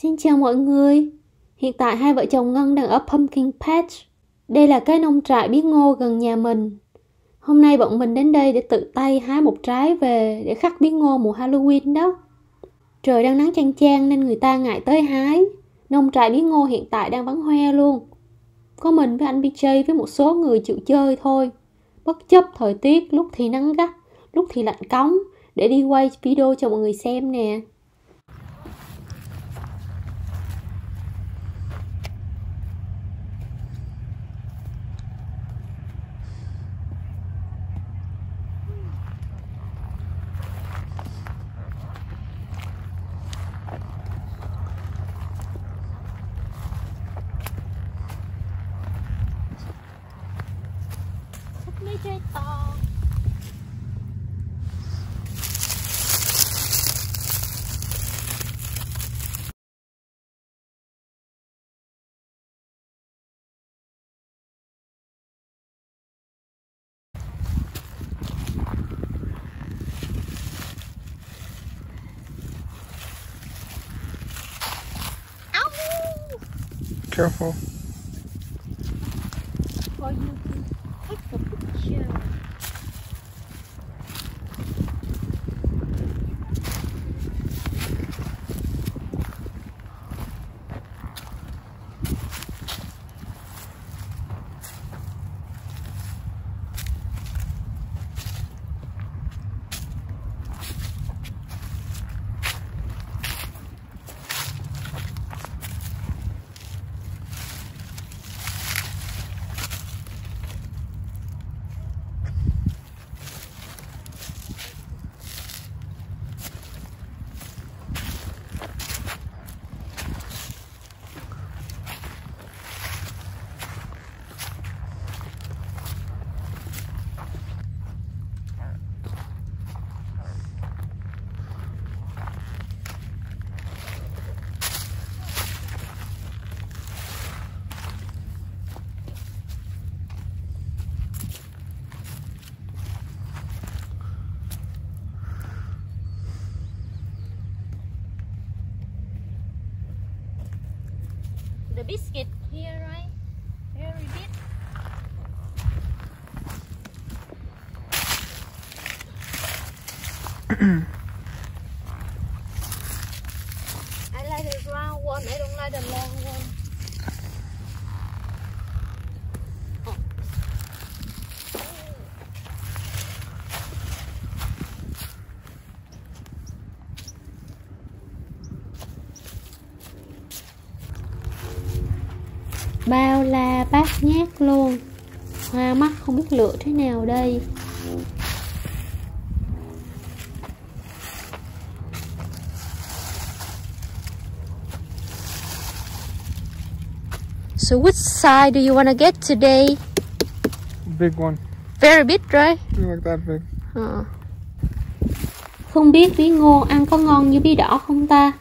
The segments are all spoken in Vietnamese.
Xin chào mọi người. Hiện tại hai vợ chồng Ngân đang ở Pumpkin Patch. Đây là cái nông trại bí ngô gần nhà mình. Hôm nay bọn mình đến đây để tự tay hái một trái về để khắc bí ngô mùa Halloween đó. Trời đang nắng chang chang nên người ta ngại tới hái. Nông trại bí ngô hiện tại đang vắng hoe luôn. Có mình với anh BJ với một số người chịu chơi thôi. Bất chấp thời tiết lúc thì nắng gắt, lúc thì lạnh cống để đi quay video cho mọi người xem nè. Chơi to Careful. Biscuit here, right? Very big. I like the round one. I don't like the long one. Bao la bát nhát luôn hoa mắt không biết lựa thế nào đây So which side do you want to get today? Big one. Very big, right? Like that big. Ờ. Không biết bí ngô ăn có ngon như bí đỏ không ta?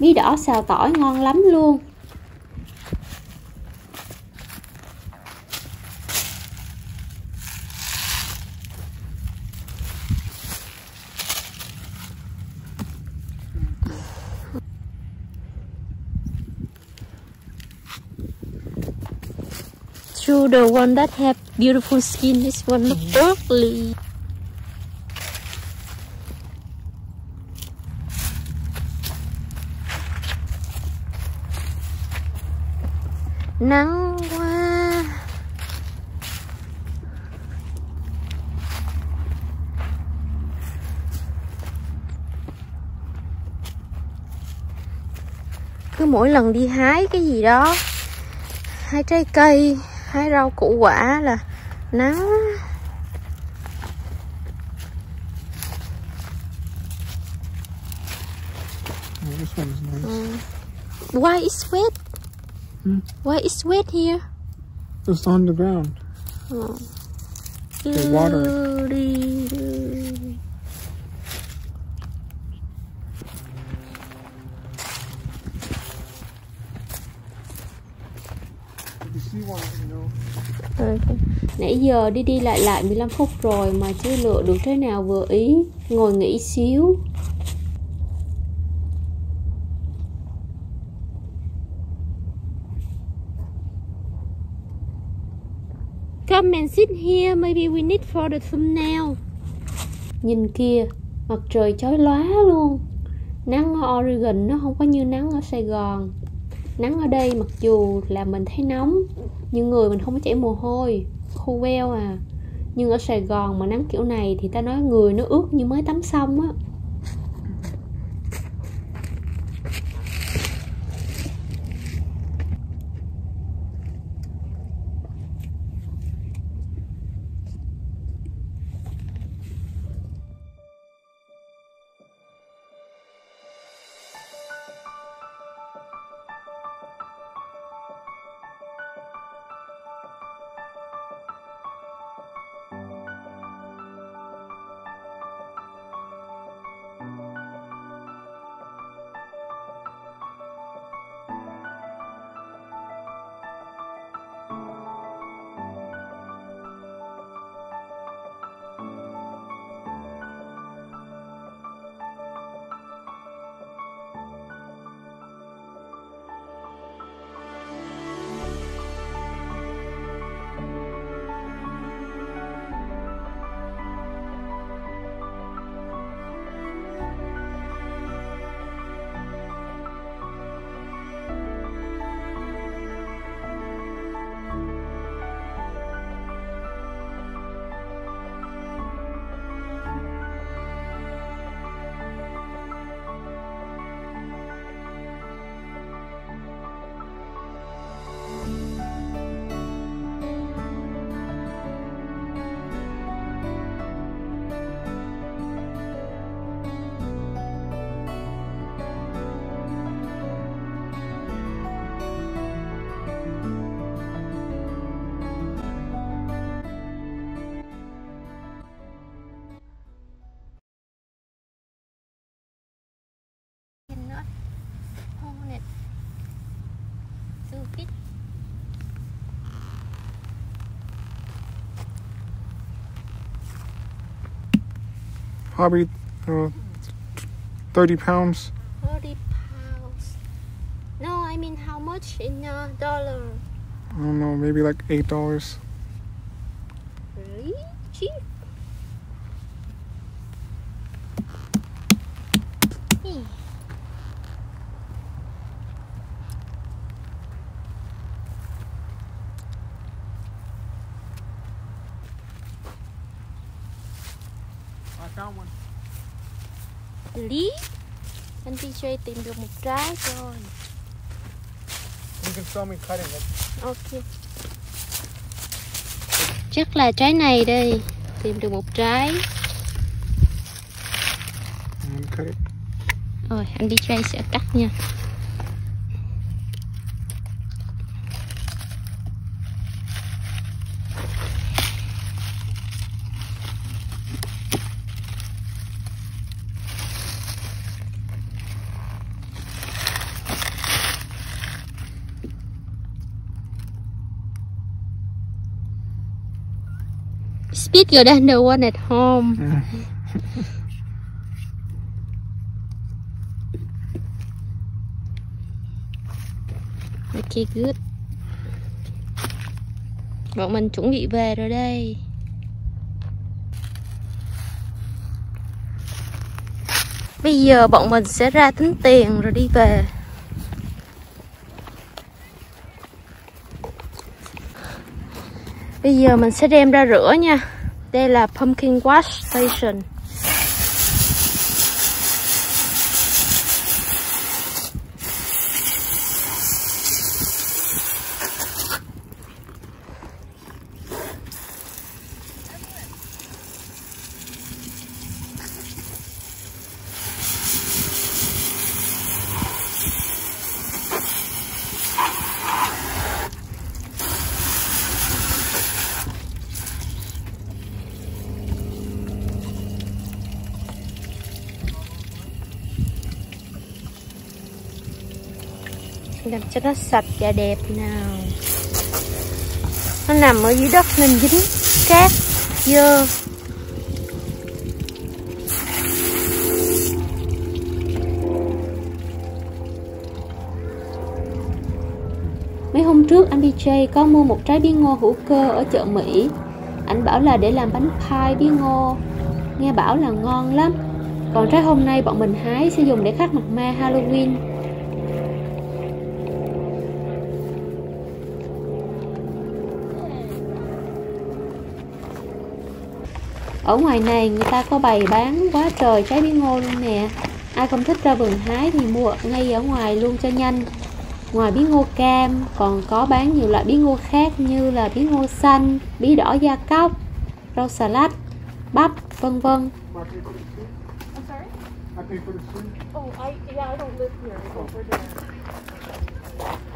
Bí đỏ xào tỏi ngon lắm luôn. True, the one that have beautiful skin, this one look ugly. Nắng quá. Cứ mỗi lần đi hái cái gì đó hái trái cây hái rau củ quả là nắng nice. why is wet Hmm? why is wet here It's on the ground. oh. The water. Nãy giờ đi đi lại lại 15 phút rồi mà chưa lựa được thế nào vừa ý. Ngồi nghỉ xíu. Come and sit here, maybe we need for the thumbnail. Nhìn kia, mặt trời chói lóa luôn. Nắng ở Oregon nó không có như nắng ở Sài Gòn. Nắng ở đây mặc dù là mình thấy nóng Nhưng người mình không có chảy mồ hôi khu veo à. Nhưng ở Sài Gòn mà nắng kiểu này thì ta nói người nó ướt như mới tắm xong á. Stupid Probably uh, 30 pounds. 30 pounds no I mean how much in uh, dollar I don't know, maybe like $8. really cheap Hmm. Lý. Anh DJ tìm được một trái rồi. You can show me cutting it. Ok. Chắc là trái này đây. Tìm được một trái. Rồi anh DJ sẽ cắt nha It's bigger than the one at home. Ok, good. Bọn mình chuẩn bị về rồi đây. Bây giờ bọn mình sẽ ra tính tiền rồi đi về. Bây giờ mình sẽ đem ra rửa nha. Đây là Pumpkin Wash Station. Làm cho nó sạch và đẹp nào nó nằm ở dưới đất nên dính cát, dơ Mấy hôm trước anh BJ có mua một trái bí ngô hữu cơ ở chợ Mỹ. Anh bảo là để làm bánh pie bí ngô. Nghe bảo là ngon lắm. Còn trái hôm nay bọn mình hái sẽ dùng để khắc mặt ma Halloween. Ở ngoài này người ta có bày bán quá trời trái bí ngô luôn nè Ai không thích ra vườn hái thì mua ngay ở ngoài luôn cho nhanh Ngoài bí ngô cam còn có bán nhiều loại bí ngô khác như là bí ngô xanh, bí đỏ da cóc, rau xà lách, bắp, vân vân. Oh, I, yeah, I don't live here. I go there.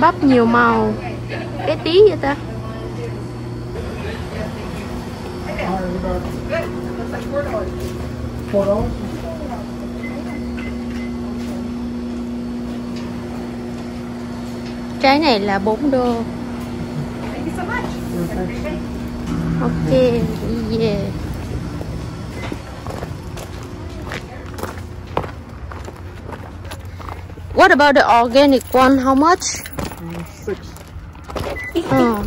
Bắp nhiều màu. Cái tí vậy ta? Trái này là 4 đô. Ok, yeah What about the organic one? How much? Mm, Six. Oh.